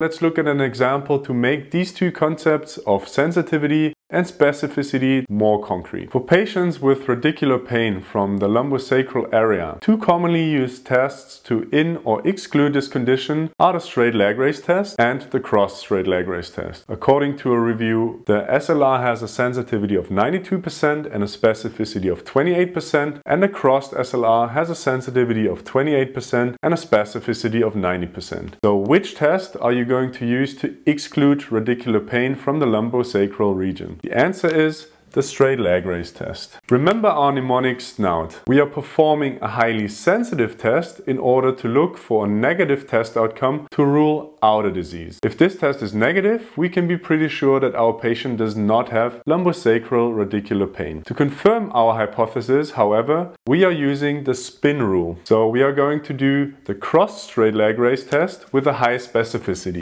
Let's look at an example to make these two concepts of sensitivity and specificity more concrete. For patients with radicular pain from the lumbosacral area, two commonly used tests to in or exclude this condition are the straight leg raise test and the cross straight leg raise test. According to a review, the SLR has a sensitivity of 92% and a specificity of 28% and the crossed SLR has a sensitivity of 28% and a specificity of 90%. So which test are you going to use to exclude radicular pain from the lumbosacral region? The answer is the straight leg raise test. Remember our mnemonic SnNout. We are performing a highly sensitive test in order to look for a negative test outcome to rule out a disease. If this test is negative, we can be pretty sure that our patient does not have lumbosacral radicular pain. To confirm our hypothesis, however, we are using the SpPin rule. So we are going to do the cross straight leg raise test with a high specificity.